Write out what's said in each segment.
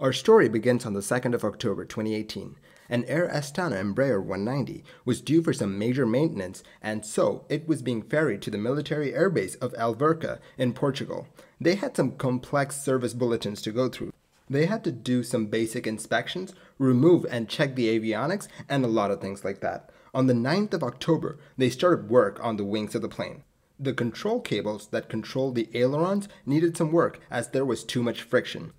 Our story begins on the 2nd of October 2018. An Air Astana Embraer 190 was due for some major maintenance, and so it was being ferried to the military airbase of Alverca in Portugal. They had some complex service bulletins to go through. They had to do some basic inspections, remove and check the avionics, and a lot of things like that. On the 9th of October, they started work on the wings of the plane. The control cables that control the ailerons needed some work as there was too much friction.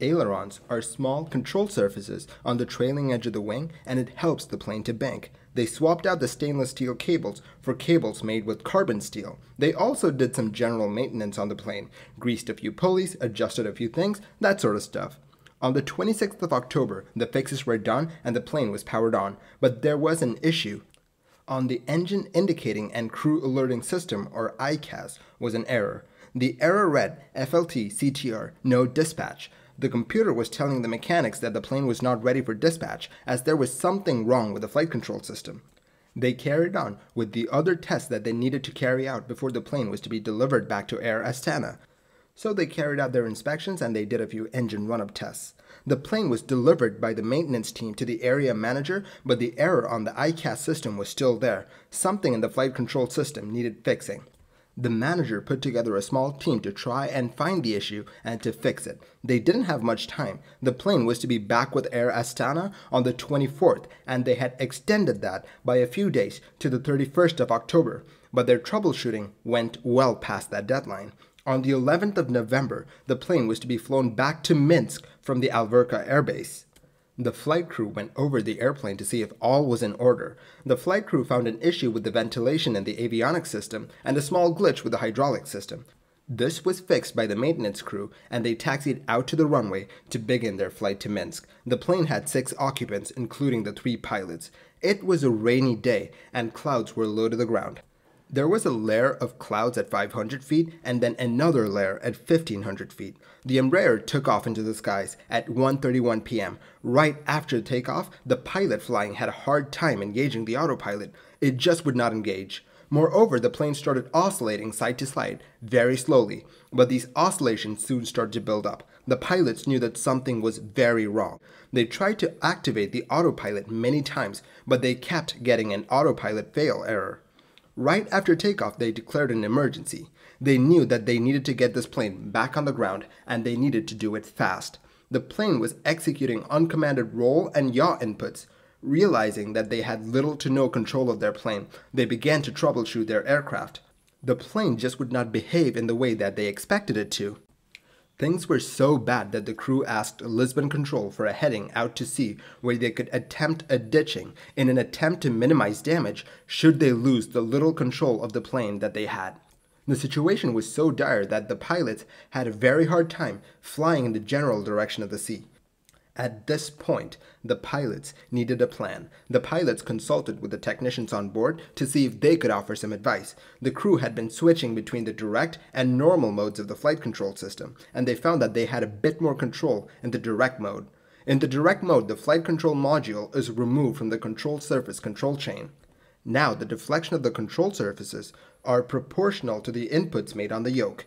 Ailerons are small control surfaces on the trailing edge of the wing and it helps the plane to bank. They swapped out the stainless steel cables for cables made with carbon steel. They also did some general maintenance on the plane, greased a few pulleys, adjusted a few things, that sort of stuff. On the 26th of October, the fixes were done and the plane was powered on, but there was an issue. On the engine indicating and crew alerting system, or EICAS, was an error. The error read FLT CTR, no dispatch. The computer was telling the mechanics that the plane was not ready for dispatch as there was something wrong with the flight control system. They carried on with the other tests that they needed to carry out before the plane was to be delivered back to Air Astana. So they carried out their inspections and they did a few engine run up tests. The plane was delivered by the maintenance team to the area manager, but the error on the EICAS system was still there. Something in the flight control system needed fixing. The manager put together a small team to try and find the issue and to fix it. They didn't have much time. The plane was to be back with Air Astana on the 24th, and they had extended that by a few days to the 31st of October. But their troubleshooting went well past that deadline. On the 11th of November, the plane was to be flown back to Minsk from the Alverca airbase. The flight crew went over the airplane to see if all was in order. The flight crew found an issue with the ventilation in the avionics system and a small glitch with the hydraulic system. This was fixed by the maintenance crew and they taxied out to the runway to begin their flight to Minsk. The plane had six occupants, including the three pilots. It was a rainy day and clouds were low to the ground. There was a layer of clouds at 500 feet and then another layer at 1500 feet. The Embraer took off into the skies at 1:31 p.m. Right after the takeoff, the pilot flying had a hard time engaging the autopilot. It just would not engage. Moreover, the plane started oscillating side to side very slowly, but these oscillations soon started to build up. The pilots knew that something was very wrong. They tried to activate the autopilot many times, but they kept getting an autopilot fail error. Right after takeoff, they declared an emergency. They knew that they needed to get this plane back on the ground and they needed to do it fast. The plane was executing uncommanded roll and yaw inputs. Realizing that they had little to no control of their plane, they began to troubleshoot their aircraft. The plane just would not behave in the way that they expected it to. Things were so bad that the crew asked Lisbon Control for a heading out to sea where they could attempt a ditching in an attempt to minimize damage should they lose the little control of the plane that they had. The situation was so dire that the pilots had a very hard time flying in the general direction of the sea. At this point, the pilots needed a plan. The pilots consulted with the technicians on board to see if they could offer some advice. The crew had been switching between the direct and normal modes of the flight control system, and they found that they had a bit more control in the direct mode. In the direct mode, the flight control module is removed from the control surface control chain. Now, the deflection of the control surfaces are proportional to the inputs made on the yoke.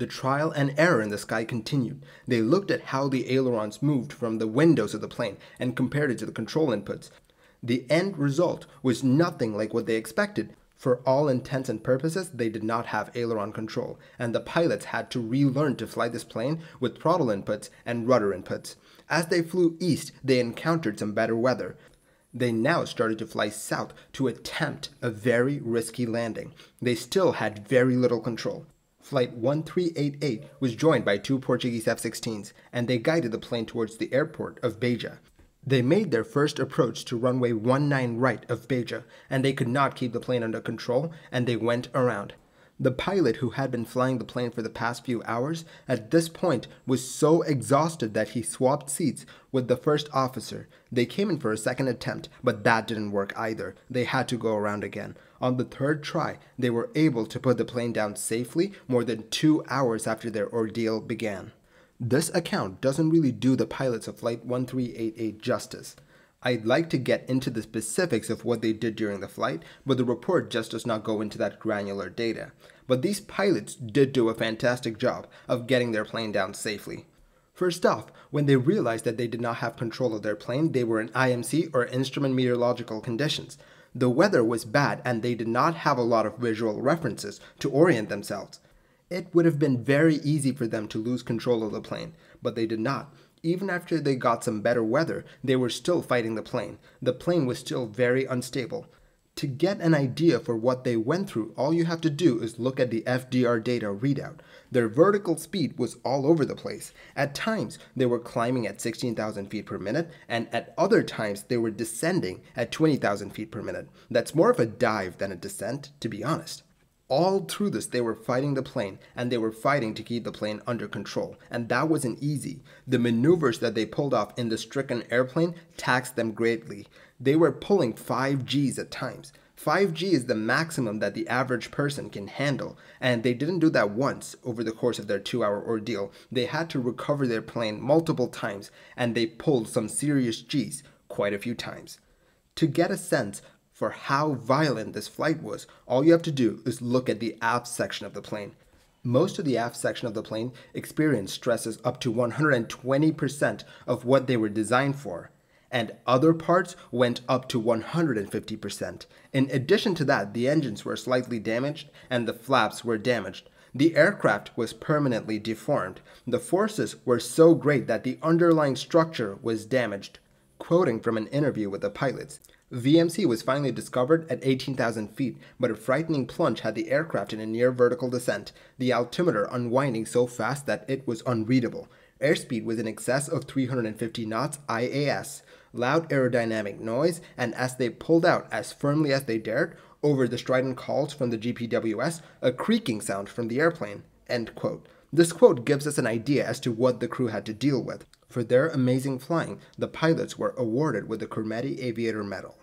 The trial and error in the sky continued. They looked at how the ailerons moved from the windows of the plane and compared it to the control inputs. The end result was nothing like what they expected. For all intents and purposes, they did not have aileron control, and the pilots had to relearn to fly this plane with throttle inputs and rudder inputs. As they flew east, they encountered some better weather. They now started to fly south to attempt a very risky landing. They still had very little control. Flight 1388 was joined by two Portuguese F 16s, and they guided the plane towards the airport of Beja. They made their first approach to runway 19 right of Beja, and they could not keep the plane under control, and they went around. The pilot who had been flying the plane for the past few hours at this point was so exhausted that he swapped seats with the first officer. They came in for a second attempt, but that didn't work either. They had to go around again. On the third try, they were able to put the plane down safely more than two hours after their ordeal began. This account doesn't really do the pilots of Flight 1388 justice. I'd like to get into the specifics of what they did during the flight, but the report just does not go into that granular data. But these pilots did do a fantastic job of getting their plane down safely. First off, when they realized that they did not have control of their plane, they were in IMC or instrument meteorological conditions. The weather was bad and they did not have a lot of visual references to orient themselves. It would have been very easy for them to lose control of the plane, but they did not. Even after they got some better weather, they were still fighting the plane. The plane was still very unstable. To get an idea for what they went through, all you have to do is look at the FDR data readout. Their vertical speed was all over the place. At times, they were climbing at 16,000 feet per minute, and at other times, they were descending at 20,000 feet per minute. That's more of a dive than a descent, to be honest. All through this, they were fighting the plane, and they were fighting to keep the plane under control, and that wasn't easy. The maneuvers that they pulled off in the stricken airplane taxed them greatly. They were pulling 5 Gs at times. 5G is the maximum that the average person can handle, and they didn't do that once over the course of their two hour ordeal. They had to recover their plane multiple times, and they pulled some serious Gs quite a few times. To get a sense for how violent this flight was, all you have to do is look at the aft section of the plane. Most of the aft section of the plane experienced stresses up to 120% of what they were designed for and other parts went up to 150%. In addition to that, the engines were slightly damaged and the flaps were damaged. The aircraft was permanently deformed. The forces were so great that the underlying structure was damaged. Quoting from an interview with the pilots, VMC was finally discovered at 18,000 feet, but a frightening plunge had the aircraft in a near vertical descent, the altimeter unwinding so fast that it was unreadable. Airspeed was in excess of 350 knots IAS loud aerodynamic noise, and as they pulled out as firmly as they dared, over the strident calls from the GPWS, a creaking sound from the airplane. End quote. This quote gives us an idea as to what the crew had to deal with. For their amazing flying, the pilots were awarded with the Kermesse Aviator Medal.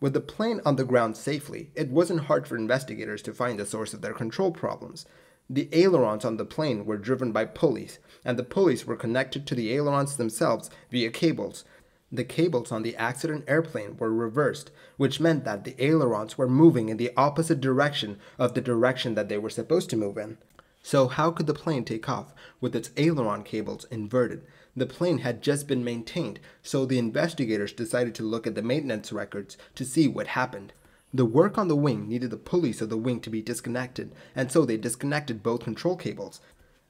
With the plane on the ground safely, it wasn't hard for investigators to find the source of their control problems. The ailerons on the plane were driven by pulleys, and the pulleys were connected to the ailerons themselves via cables, the cables on the accident airplane were reversed, which meant that the ailerons were moving in the opposite direction of the direction that they were supposed to move in. So, how could the plane take off with its aileron cables inverted? The plane had just been maintained, so the investigators decided to look at the maintenance records to see what happened. The work on the wing needed the pulleys of the wing to be disconnected, and so they disconnected both control cables.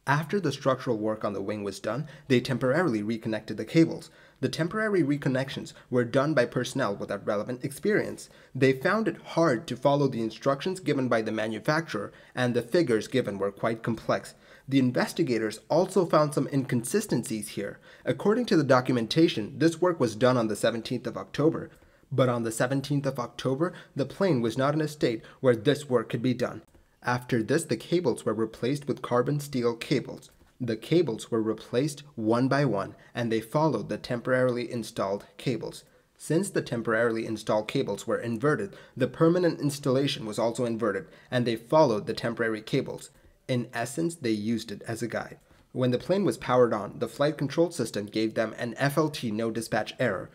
After the structural work on the wing was done, they temporarily reconnected the cables. The temporary reconnections were done by personnel without relevant experience. They found it hard to follow the instructions given by the manufacturer, and the figures given were quite complex. The investigators also found some inconsistencies here. According to the documentation, this work was done on the 17th of October, but on the 17th of October, the plane was not in a state where this work could be done. After this, the cables were replaced with carbon steel cables. The cables were replaced one by one and they followed the temporarily installed cables. Since the temporarily installed cables were inverted, the permanent installation was also inverted and they followed the temporary cables. In essence, they used it as a guide. When the plane was powered on, the flight control system gave them an FLT no dispatch error.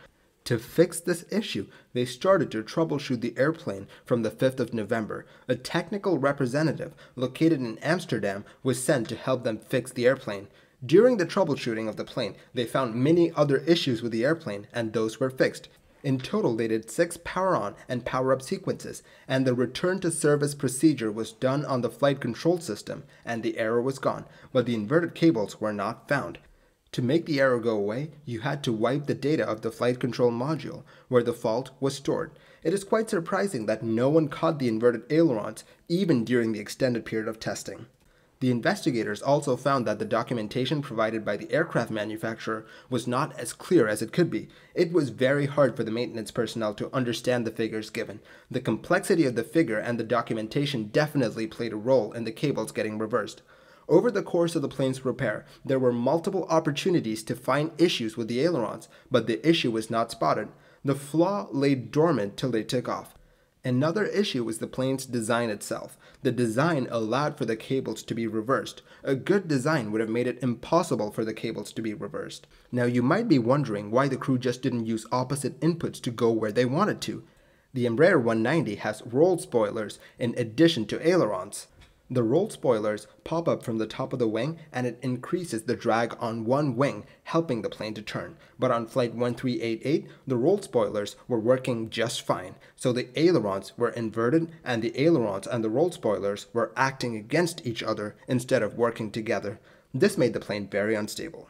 To fix this issue, they started to troubleshoot the airplane from the 5th of November. A technical representative located in Amsterdam was sent to help them fix the airplane. During the troubleshooting of the plane, they found many other issues with the airplane, and those were fixed. In total, they did six power on and power up sequences, and the return to service procedure was done on the flight control system, and the error was gone, but the inverted cables were not found. To make the error go away, you had to wipe the data of the flight control module, where the fault was stored. It is quite surprising that no one caught the inverted ailerons, even during the extended period of testing. The investigators also found that the documentation provided by the aircraft manufacturer was not as clear as it could be. It was very hard for the maintenance personnel to understand the figures given. The complexity of the figure and the documentation definitely played a role in the cables getting reversed. Over the course of the plane's repair, there were multiple opportunities to find issues with the ailerons, but the issue was not spotted. The flaw lay dormant till they took off. Another issue was the plane's design itself. The design allowed for the cables to be reversed. A good design would have made it impossible for the cables to be reversed. Now you might be wondering why the crew just didn't use opposite inputs to go where they wanted to. The Embraer 190 has roll spoilers in addition to ailerons. The roll spoilers pop up from the top of the wing and it increases the drag on one wing, helping the plane to turn. But on flight 1388, the roll spoilers were working just fine, so the ailerons were inverted and the ailerons and the roll spoilers were acting against each other instead of working together. This made the plane very unstable.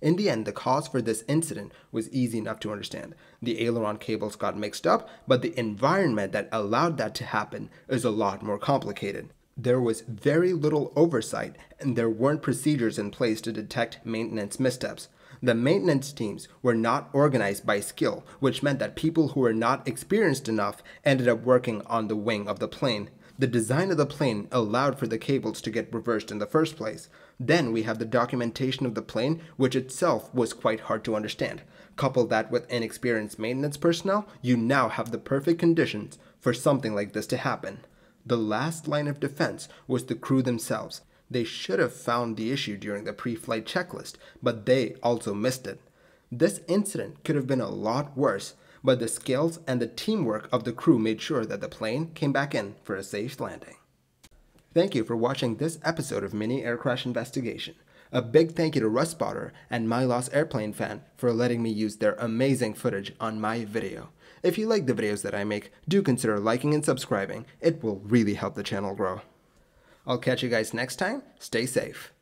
In the end, the cause for this incident was easy enough to understand. The aileron cables got mixed up, but the environment that allowed that to happen is a lot more complicated. There was very little oversight, and there weren't procedures in place to detect maintenance missteps. The maintenance teams were not organized by skill, which meant that people who were not experienced enough ended up working on the wing of the plane. The design of the plane allowed for the cables to get reversed in the first place. Then we have the documentation of the plane, which itself was quite hard to understand. Couple that with inexperienced maintenance personnel, you now have the perfect conditions for something like this to happen. The last line of defense was the crew themselves. They should have found the issue during the pre flight checklist, but they also missed it. This incident could have been a lot worse, but the skills and the teamwork of the crew made sure that the plane came back in for a safe landing. Thank you for watching this episode of Mini Air Crash Investigation. A big thank you to Russpotter and My Lost Airplane Fan for letting me use their amazing footage on my video. If you like the videos that I make, do consider liking and subscribing. It will really help the channel grow. I'll catch you guys next time. Stay safe.